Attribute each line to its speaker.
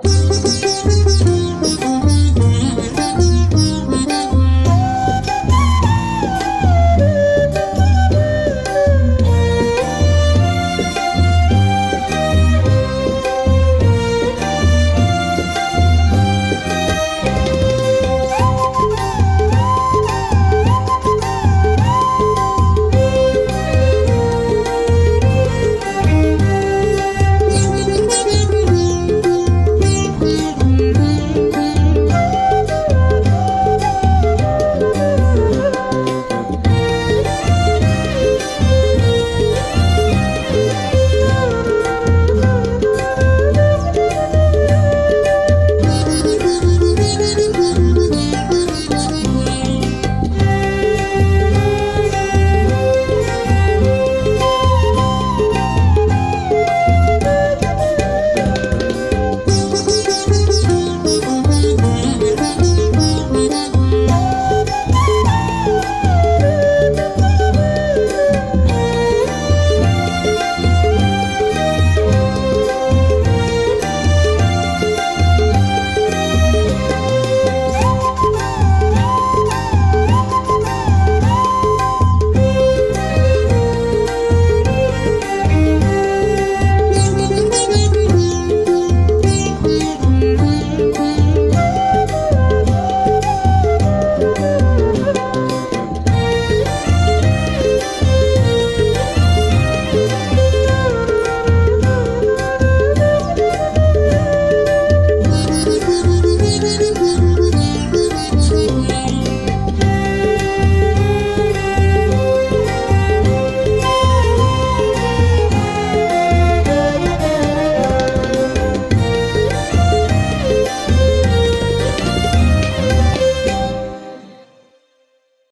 Speaker 1: Música